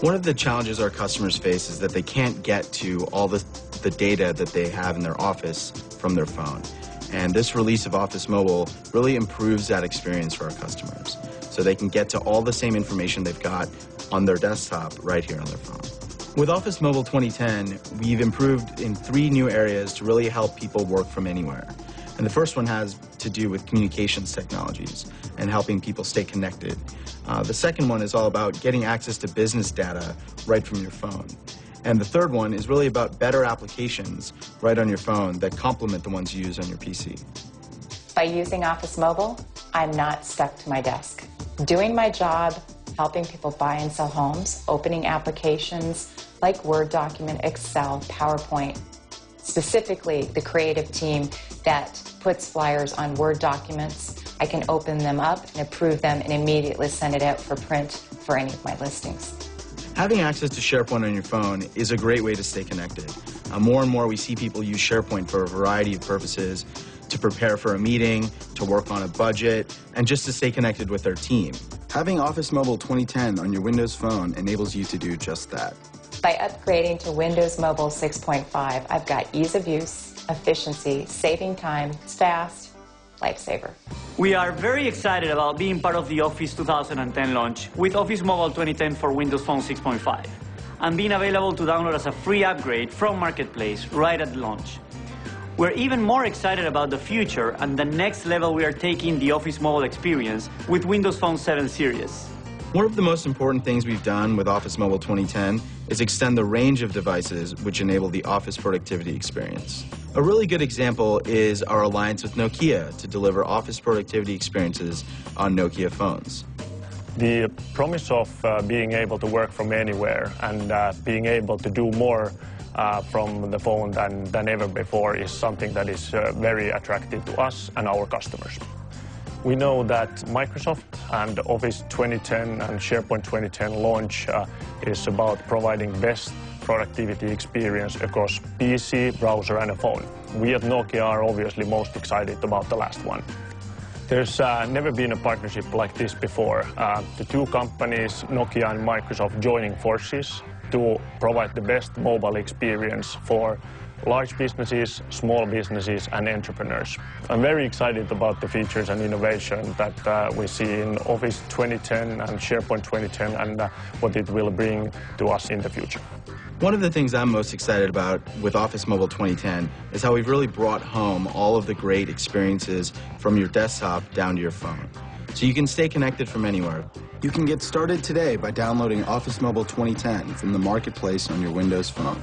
One of the challenges our customers face is that they can't get to all the, the data that they have in their office from their phone. And this release of Office Mobile really improves that experience for our customers. So they can get to all the same information they've got on their desktop right here on their phone. With Office Mobile 2010, we've improved in three new areas to really help people work from anywhere. And the first one has to do with communications technologies and helping people stay connected. Uh, the second one is all about getting access to business data right from your phone. And the third one is really about better applications right on your phone that complement the ones you use on your PC. By using Office Mobile, I'm not stuck to my desk. Doing my job, helping people buy and sell homes, opening applications like Word document, Excel, PowerPoint, specifically the creative team that puts flyers on Word documents. I can open them up and approve them and immediately send it out for print for any of my listings. Having access to SharePoint on your phone is a great way to stay connected. Uh, more and more we see people use SharePoint for a variety of purposes, to prepare for a meeting, to work on a budget, and just to stay connected with their team. Having Office Mobile 2010 on your Windows Phone enables you to do just that. By upgrading to Windows Mobile 6.5, I've got ease of use, efficiency, saving time, it's fast, lifesaver. We are very excited about being part of the Office 2010 launch with Office Mobile 2010 for Windows Phone 6.5 and being available to download as a free upgrade from Marketplace right at launch. We're even more excited about the future and the next level we are taking the Office Mobile experience with Windows Phone 7 series. One of the most important things we've done with Office Mobile 2010 is extend the range of devices which enable the office productivity experience. A really good example is our alliance with Nokia to deliver office productivity experiences on Nokia phones. The promise of uh, being able to work from anywhere and uh, being able to do more uh, from the phone than, than ever before is something that is uh, very attractive to us and our customers. We know that Microsoft and Office 2010 and SharePoint 2010 launch uh, is about providing best productivity experience across PC, browser and a phone. We at Nokia are obviously most excited about the last one. There's uh, never been a partnership like this before. Uh, the two companies, Nokia and Microsoft, joining forces to provide the best mobile experience for large businesses, small businesses and entrepreneurs. I'm very excited about the features and innovation that uh, we see in Office 2010 and SharePoint 2010 and uh, what it will bring to us in the future. One of the things I'm most excited about with Office Mobile 2010 is how we've really brought home all of the great experiences from your desktop down to your phone. So you can stay connected from anywhere. You can get started today by downloading Office Mobile 2010 from the Marketplace on your Windows Phone.